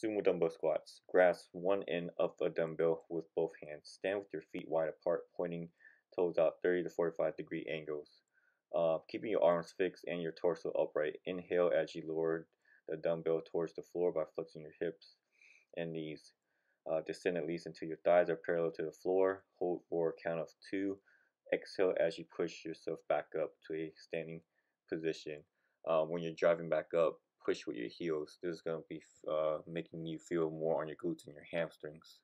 Sumo dumbbell squats. Grasp one end of a dumbbell with both hands. Stand with your feet wide apart, pointing toes out 30 to 45 degree angles. Uh, keeping your arms fixed and your torso upright. Inhale as you lower the dumbbell towards the floor by flexing your hips and knees. Uh, descend at least until your thighs are parallel to the floor. Hold for a count of two. Exhale as you push yourself back up to a standing position. Uh, when you're driving back up, push with your heels. This is going to be uh, making you feel more on your glutes and your hamstrings.